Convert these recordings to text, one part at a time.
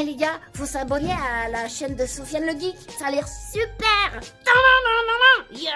Eh les gars, faut s'abonner à la chaîne de Sofiane le Geek, ça a l'air super. Yeah.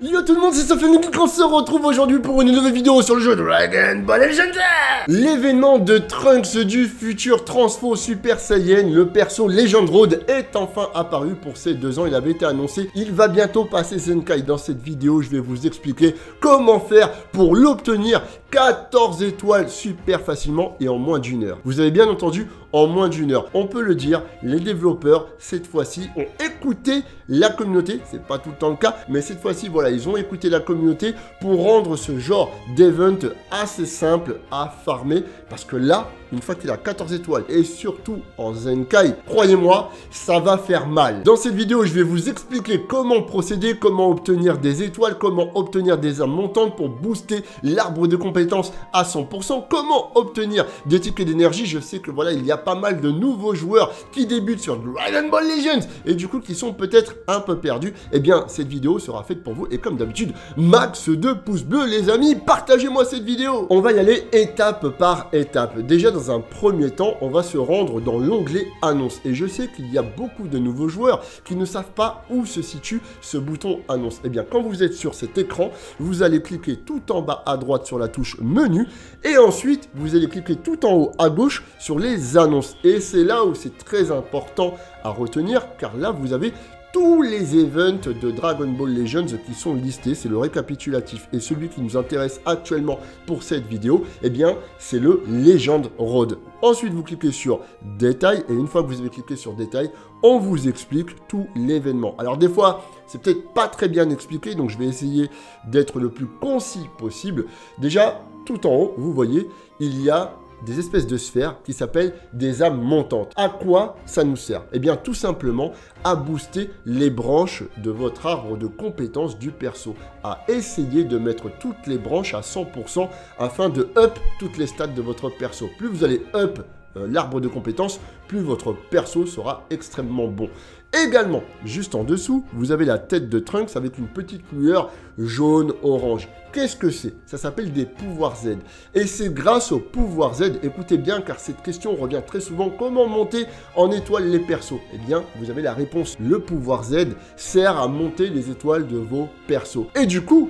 Yo tout le monde, c'est Sofiane le Geek, on se retrouve aujourd'hui pour une nouvelle vidéo sur le jeu Dragon Ball Legends. L'événement de Trunks du futur Transfo Super Saiyan, le perso Legend Road est enfin apparu pour ces deux ans, il avait été annoncé, il va bientôt passer Zenkai. Dans cette vidéo, je vais vous expliquer comment faire pour l'obtenir. 14 étoiles super facilement et en moins d'une heure. Vous avez bien entendu, en moins d'une heure. On peut le dire, les développeurs, cette fois-ci, ont écouté la communauté. C'est pas tout le temps le cas, mais cette fois-ci, voilà, ils ont écouté la communauté pour rendre ce genre d'event assez simple à farmer. Parce que là, une fois qu'il a 14 étoiles et surtout en Zenkai, croyez-moi, ça va faire mal. Dans cette vidéo, je vais vous expliquer comment procéder, comment obtenir des étoiles, comment obtenir des âmes montantes pour booster l'arbre de compétences à 100%, comment obtenir des tickets d'énergie. Je sais que voilà, il y a pas mal de nouveaux joueurs qui débutent sur Dragon Ball Legends et du coup qui sont peut-être un peu perdus. Eh bien, cette vidéo sera faite pour vous et comme d'habitude, max de pouces bleus les amis, partagez-moi cette vidéo. On va y aller étape par étape. Déjà dans un premier temps, on va se rendre dans l'onglet annonce. Et je sais qu'il y a beaucoup de nouveaux joueurs qui ne savent pas où se situe ce bouton annonce. Eh bien, quand vous êtes sur cet écran, vous allez cliquer tout en bas à droite sur la touche menu. Et ensuite vous allez cliquer tout en haut à gauche sur les annonces. Et c'est là où c'est très important à retenir, car là, vous avez tous les events de Dragon Ball Legends qui sont listés, c'est le récapitulatif. Et celui qui nous intéresse actuellement pour cette vidéo, eh bien, c'est le Legend Road. Ensuite, vous cliquez sur Détail, et une fois que vous avez cliqué sur Détail, on vous explique tout l'événement. Alors des fois, c'est peut-être pas très bien expliqué, donc je vais essayer d'être le plus concis possible. Déjà, tout en haut, vous voyez, il y a des espèces de sphères qui s'appellent des âmes montantes. À quoi ça nous sert? Eh bien tout simplement à booster les branches de votre arbre de compétences du perso, à essayer de mettre toutes les branches à 100% afin de up toutes les stats de votre perso. Plus vous allez up euh, l'arbre de compétences, plus votre perso sera extrêmement bon. Également, juste en dessous, vous avez la tête de Trunks avec une petite couleur jaune-orange. Qu'est-ce que c'est? Ça s'appelle des pouvoirs Z. Et c'est grâce aux pouvoirs Z, écoutez bien car cette question revient très souvent, comment monter en étoile les persos? Eh bien, vous avez la réponse. Le pouvoir Z sert à monter les étoiles de vos persos. Et du coup,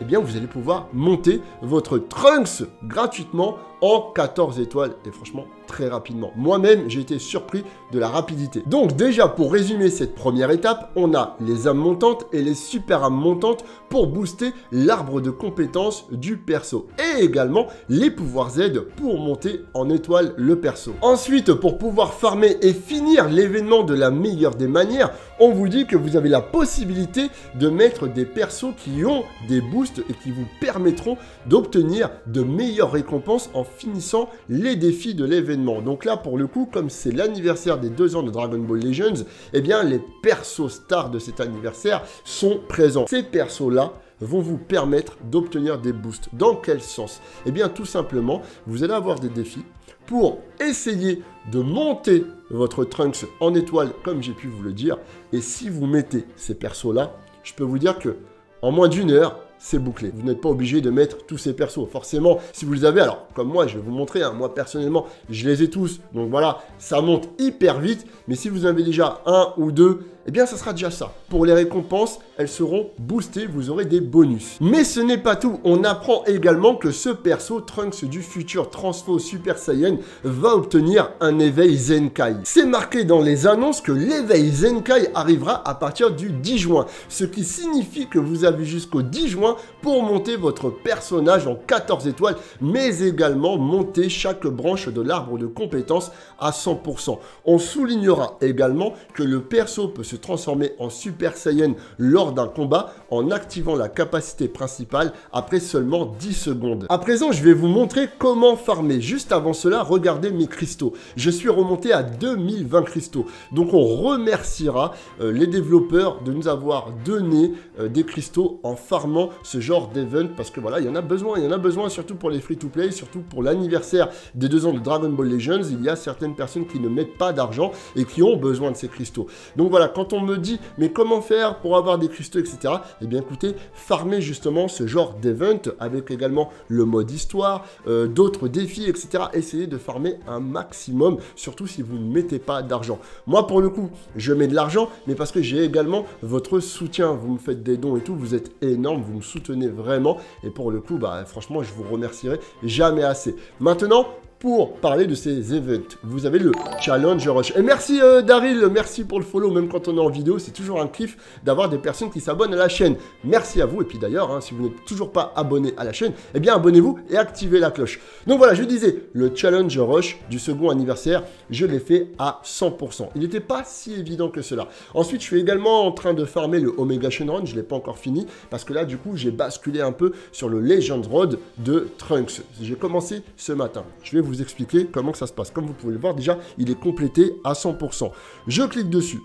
eh bien vous allez pouvoir monter votre Trunks gratuitement en 14 étoiles et franchement très rapidement. Moi-même j'ai été surpris de la rapidité. Donc déjà pour résumer cette première étape, on a les âmes montantes et les super âmes montantes pour booster l'arbre de compétences du perso et également les pouvoirs Z pour monter en étoile le perso. Ensuite pour pouvoir farmer et finir l'événement de la meilleure des manières, on vous dit que vous avez la possibilité de mettre des persos qui ont des boosts et qui vous permettront d'obtenir de meilleures récompenses en finissant les défis de l'événement. Donc là, pour le coup, comme c'est l'anniversaire des deux ans de Dragon Ball Legends, eh bien, les persos stars de cet anniversaire sont présents. Ces persos-là, vont vous permettre d'obtenir des boosts. Dans quel sens? Eh bien tout simplement, vous allez avoir des défis pour essayer de monter votre Trunks en étoile comme j'ai pu vous le dire. Et si vous mettez ces persos-là, je peux vous dire que en moins d'une heure, c'est bouclé. Vous n'êtes pas obligé de mettre tous ces persos. Forcément, si vous les avez, alors comme moi, je vais vous montrer, hein, moi personnellement, je les ai tous. Donc voilà, ça monte hyper vite. Mais si vous en avez déjà un ou deux, eh bien ça sera déjà ça. Pour les récompenses, elles seront boostées, vous aurez des bonus. Mais ce n'est pas tout, on apprend également que ce perso, Trunks du futur Transfo Super Saiyan, va obtenir un éveil Zenkai. C'est marqué dans les annonces que l'éveil Zenkai arrivera à partir du 10 juin, ce qui signifie que vous avez jusqu'au 10 juin pour monter votre personnage en 14 étoiles, mais également monter chaque branche de l'arbre de compétences à 100%. On soulignera également que le perso peut se transformer en Super Saiyan lors d'un combat en activant la capacité principale après seulement 10 secondes. À présent, je vais vous montrer comment farmer. Juste avant cela, regardez mes cristaux. Je suis remonté à 2020 cristaux. Donc on remerciera euh, les développeurs de nous avoir donné euh, des cristaux en farmant ce genre d'event parce que voilà, il y en a besoin. Il y en a besoin surtout pour les free-to-play, surtout pour l'anniversaire des deux ans de Dragon Ball Legends. Il y a certaines personnes qui ne mettent pas d'argent et qui ont besoin de ces cristaux. Donc voilà, quand quand on me dit, mais comment faire pour avoir des cristaux, etc. Eh bien, écoutez, farmez justement ce genre d'event avec également le mode histoire, euh, d'autres défis, etc. Essayez de farmer un maximum, surtout si vous ne mettez pas d'argent. Moi, pour le coup, je mets de l'argent, mais parce que j'ai également votre soutien. Vous me faites des dons et tout, vous êtes énorme, vous me soutenez vraiment. Et pour le coup, bah, franchement, je vous remercierai jamais assez. Maintenant, pour parler de ces events. Vous avez le Challenge Rush. Et merci euh, Daryl, merci pour le follow, même quand on est en vidéo, c'est toujours un kiff d'avoir des personnes qui s'abonnent à la chaîne. Merci à vous, et puis d'ailleurs, hein, si vous n'êtes toujours pas abonné à la chaîne, eh bien abonnez-vous et activez la cloche. Donc voilà, je disais, le Challenge Rush du second anniversaire, je l'ai fait à 100%. Il n'était pas si évident que cela. Ensuite, je suis également en train de farmer le Omega Shenron, je ne l'ai pas encore fini, parce que là, du coup, j'ai basculé un peu sur le Legend Road de Trunks. J'ai commencé ce matin. Je vais vous expliquer comment ça se passe. Comme vous pouvez le voir, déjà, il est complété à 100%. Je clique dessus.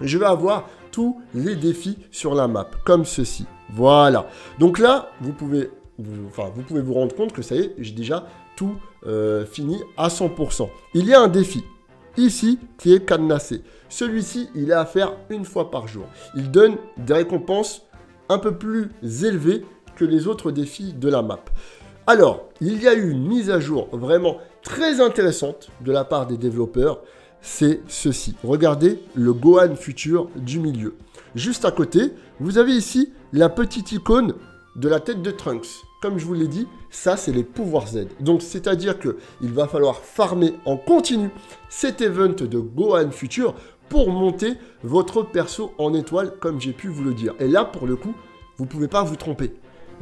Je vais avoir tous les défis sur la map, comme ceci. Voilà. Donc là, vous pouvez vous, enfin, vous pouvez vous rendre compte que ça y est, j'ai déjà tout euh, fini à 100%. Il y a un défi ici qui est cadenassé. Celui-ci, il est à faire une fois par jour. Il donne des récompenses un peu plus élevées que les autres défis de la map. Alors, il y a eu une mise à jour vraiment très intéressante de la part des développeurs. C'est ceci. Regardez le Gohan futur du milieu. Juste à côté, vous avez ici la petite icône de la tête de Trunks. Comme je vous l'ai dit, ça c'est les pouvoirs Z. Donc c'est-à-dire que il va falloir farmer en continu cet event de Gohan futur pour monter votre perso en étoile comme j'ai pu vous le dire. Et là pour le coup, vous ne pouvez pas vous tromper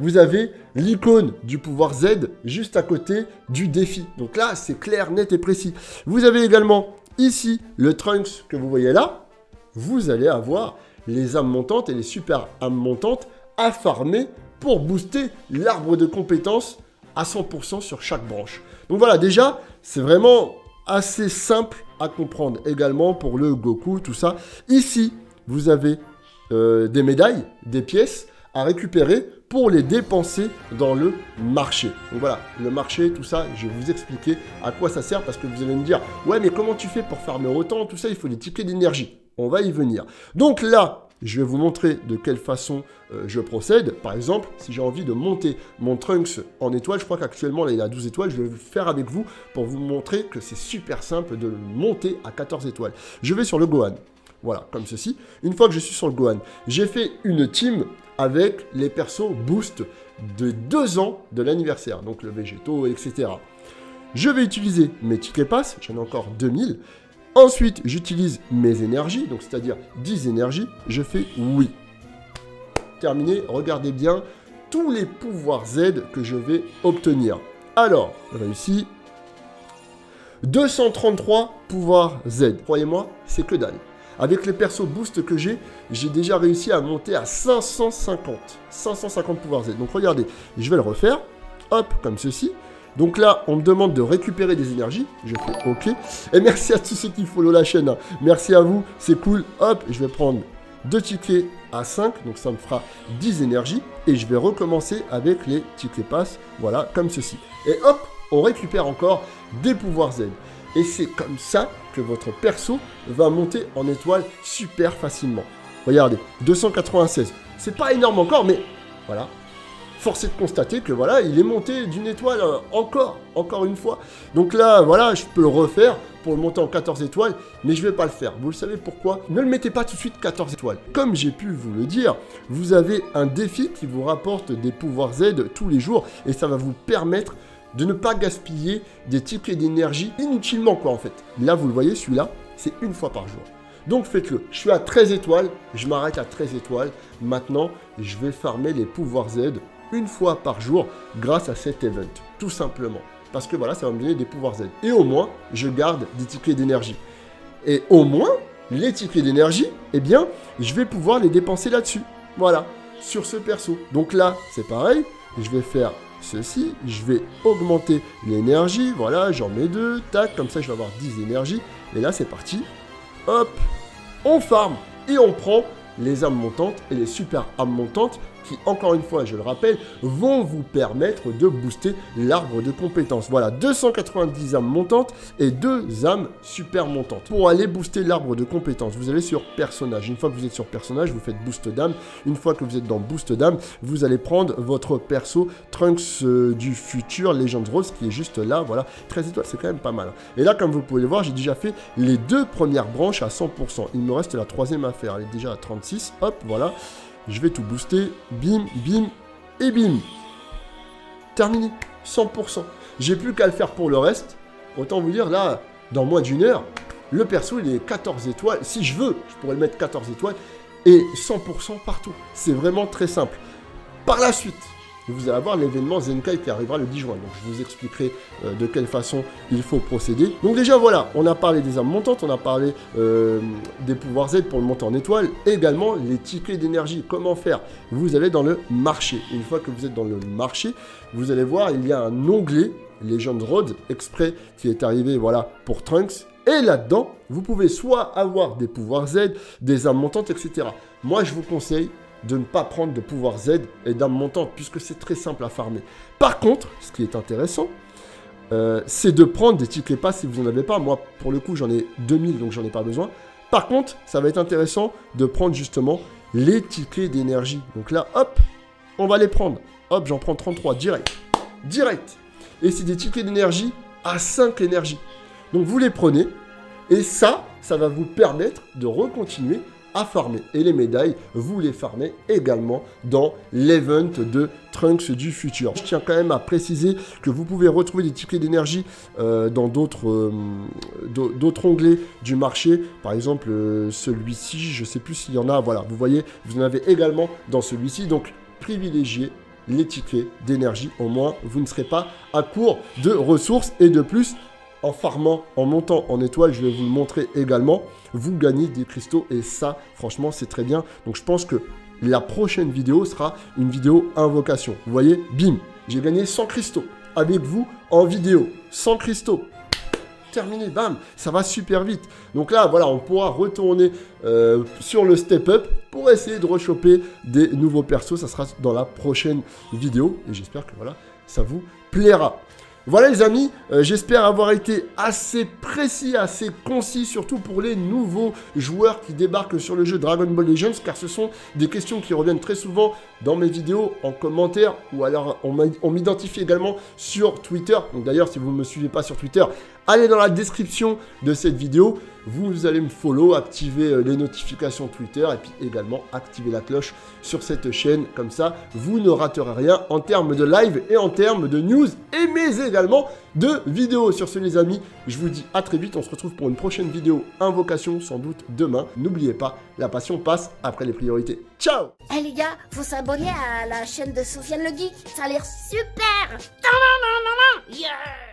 vous avez l'icône du pouvoir Z juste à côté du défi. Donc là, c'est clair, net et précis. Vous avez également ici le Trunks que vous voyez là. Vous allez avoir les âmes montantes et les super âmes montantes à farmer pour booster l'arbre de compétences à 100% sur chaque branche. Donc voilà, déjà, c'est vraiment assez simple à comprendre également pour le Goku, tout ça. Ici, vous avez euh, des médailles, des pièces à récupérer pour les dépenser dans le marché. Donc voilà, le marché, tout ça, je vais vous expliquer à quoi ça sert parce que vous allez me dire, ouais, mais comment tu fais pour farmer autant? Tout ça, il faut des tickets d'énergie. On va y venir. Donc là, je vais vous montrer de quelle façon euh, je procède. Par exemple, si j'ai envie de monter mon Trunks en étoile, je crois qu'actuellement il a 12 étoiles, je vais faire avec vous pour vous montrer que c'est super simple de le monter à 14 étoiles. Je vais sur le Gohan. Voilà, comme ceci. Une fois que je suis sur le Gohan, j'ai fait une team avec les persos boost de 2 ans de l'anniversaire, donc le végétaux, etc. Je vais utiliser mes tickets pass, j'en ai encore 2000. Ensuite, j'utilise mes énergies, donc c'est-à-dire 10 énergies. Je fais oui. Terminé, regardez bien tous les pouvoirs Z que je vais obtenir. Alors, réussi. 233 pouvoirs Z. Croyez-moi, c'est que dalle. Avec les persos boost que j'ai, j'ai déjà réussi à monter à 550. 550 pouvoirs Z. Donc regardez, je vais le refaire. Hop, comme ceci. Donc là, on me demande de récupérer des énergies. Je fais OK. Et merci à tous ceux qui follow la chaîne. Hein. Merci à vous, c'est cool. Hop, je vais prendre deux tickets à 5. Donc ça me fera 10 énergies. Et je vais recommencer avec les tickets pass. Voilà, comme ceci. Et hop, on récupère encore des pouvoirs Z. Et c'est comme ça que votre perso va monter en étoile super facilement. Regardez, 296. C'est pas énorme encore, mais voilà. Force est de constater que voilà, il est monté d'une étoile euh, encore, encore une fois. Donc là, voilà, je peux le refaire pour le monter en 14 étoiles, mais je vais pas le faire. Vous le savez pourquoi? Ne le mettez pas tout de suite 14 étoiles. Comme j'ai pu vous le dire, vous avez un défi qui vous rapporte des pouvoirs Z tous les jours et ça va vous permettre de ne pas gaspiller des tickets d'énergie inutilement, quoi, en fait. Là, vous le voyez, celui-là, c'est une fois par jour. Donc faites-le. Je suis à 13 étoiles, je m'arrête à 13 étoiles. Maintenant, je vais farmer les pouvoirs Z une fois par jour grâce à cet event, tout simplement. Parce que voilà, ça va me donner des pouvoirs Z. Et au moins, je garde des tickets d'énergie. Et au moins, les tickets d'énergie, eh bien, je vais pouvoir les dépenser là-dessus. Voilà, sur ce perso. Donc là, c'est pareil. Je vais faire ceci, je vais augmenter l'énergie, voilà, j'en mets deux, tac, comme ça je vais avoir 10 énergies, et là c'est parti, hop, on farm, et on prend les âmes montantes et les super âmes montantes encore une fois, je le rappelle, vont vous permettre de booster l'arbre de compétences. Voilà, 290 âmes montantes et 2 âmes super montantes. Pour aller booster l'arbre de compétences, vous allez sur personnage. Une fois que vous êtes sur personnage, vous faites boost d'âme. Une fois que vous êtes dans boost d'âme, vous allez prendre votre perso Trunks euh, du futur Legends Rose qui est juste là. Voilà, 13 étoiles, c'est quand même pas mal. hein. Et là, comme vous pouvez le voir, j'ai déjà fait les deux premières branches à 100%. Il me reste la troisième à faire. Elle est déjà à 36. Hop, voilà. Je vais tout booster. Bim, bim et bim. Terminé. 100%. J'ai plus qu'à le faire pour le reste. Autant vous dire, là, dans moins d'une heure, le perso, il est 14 étoiles. Si je veux, je pourrais le mettre 14 étoiles. Et 100% partout. C'est vraiment très simple. Par la suite, vous allez avoir l'événement Zenkai qui arrivera le 10 juin. Donc je vous expliquerai euh, de quelle façon il faut procéder. Donc déjà voilà, on a parlé des armes montantes, on a parlé euh, des pouvoirs Z pour le monter en étoile, également les tickets d'énergie. Comment faire? Vous allez dans le marché. Une fois que vous êtes dans le marché, vous allez voir, il y a un onglet Legend Road exprès qui est arrivé voilà pour Trunks. Et là-dedans, vous pouvez soit avoir des pouvoirs Z, des armes montantes, etc. Moi, je vous conseille de ne pas prendre de pouvoir Z et d'âme montante, puisque c'est très simple à farmer. Par contre, ce qui est intéressant, euh, c'est de prendre des tickets pas si vous n'en avez pas. Moi, pour le coup, j'en ai 2000, donc j'en ai pas besoin. Par contre, ça va être intéressant de prendre justement les tickets d'énergie. Donc là, hop, on va les prendre. Hop, j'en prends 33, direct. Direct. Et c'est des tickets d'énergie à 5 énergies. Donc vous les prenez, et ça, ça va vous permettre de recontinuer à farmer. Et les médailles, vous les farmez également dans l'event de Trunks du futur. Je tiens quand même à préciser que vous pouvez retrouver des tickets d'énergie euh, dans d'autres euh, onglets du marché. Par exemple, euh, celui-ci, je sais plus s'il y en a. Voilà, vous voyez, vous en avez également dans celui-ci. Donc, privilégiez les tickets d'énergie. Au moins, vous ne serez pas à court de ressources. Et de plus, en farmant, en montant en étoile, je vais vous le montrer également, vous gagnez des cristaux et ça, franchement, c'est très bien. Donc je pense que la prochaine vidéo sera une vidéo invocation. Vous voyez, bim, j'ai gagné 100 cristaux avec vous en vidéo. 100 cristaux. Terminé, bam, ça va super vite. Donc là, voilà, on pourra retourner euh, sur le step up pour essayer de rechoper des nouveaux persos. Ça sera dans la prochaine vidéo et j'espère que voilà, ça vous plaira. Voilà les amis, euh, j'espère avoir été assez précis, assez concis, surtout pour les nouveaux joueurs qui débarquent sur le jeu Dragon Ball Legends, car ce sont des questions qui reviennent très souvent dans mes vidéos, en commentaire, ou alors on m'identifie également sur Twitter. Donc d'ailleurs, si vous ne me suivez pas sur Twitter, allez dans la description de cette vidéo, vous allez me follow, activer euh, les notifications Twitter, et puis également activer la cloche sur cette chaîne, comme ça, vous ne raterez rien en termes de live et en termes de news, mais également de vidéos. Sur ce les amis, je vous dis à très vite, on se retrouve pour une prochaine vidéo invocation, sans doute demain. N'oubliez pas, la passion passe après les priorités. Ciao Eh les gars, faut s'abonner à la chaîne de Sofiane le Geek, ça a l'air super. Yeah